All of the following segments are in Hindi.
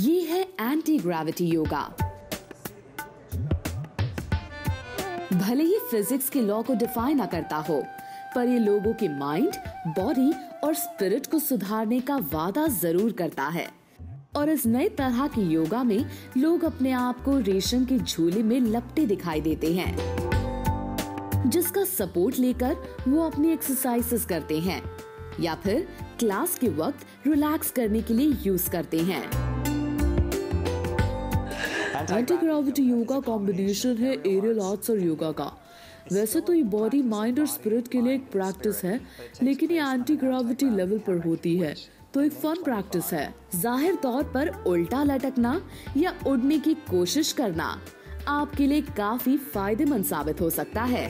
ये है एंटी ग्रेविटी योगा भले ही फिजिक्स के लॉ को डिफाइन ना करता हो, पर ये लोगों के माइंड बॉडी और स्पिरिट को सुधारने का वादा ज़रूर करता है। और इस नए तरह के योगा में लोग अपने आप को रेशम के झूले में लपटे दिखाई देते हैं, जिसका सपोर्ट लेकर वो अपनी एक्सरसाइजेस करते हैं, या फिर क्लास के वक्त रिलैक्स करने के लिए यूज़ करते हैं। एंटी ग्रेविटी योगा कॉम्बिनेशन है एरियल आर्ट्स और योगा का। वैसे तो ये बॉडी माइंड और स्पिरिट के लिए एक प्रैक्टिस है, लेकिन ये एंटी ग्रेविटी लेवल पर होती है। तो एक फन प्रैक्टिस है। ज़ाहिर तौर पर उल्टा लटकना या उड़ने की कोशिश करना आपके लिए काफ़ी फ़ायदेमंद साबित हो सकता है।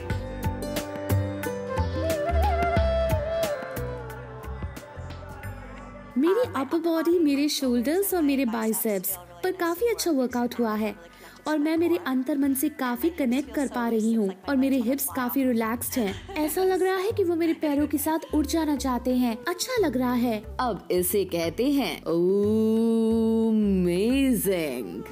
मेरी अपर बॉडी मेरे शोल्डर्स और मेरे बाइसेप्स पर काफ़ी अच्छा वर्कआउट हुआ है। और मैं मेरे अंतर मन से काफ़ी कनेक्ट कर पा रही हूँ और मेरे हिप्स काफ़ी रिलैक्स्ड हैं। ऐसा लग रहा है कि वो मेरे पैरों के साथ उड़ जाना चाहते हैं। अच्छा लग रहा है। अब इसे कहते हैं अमेजिंग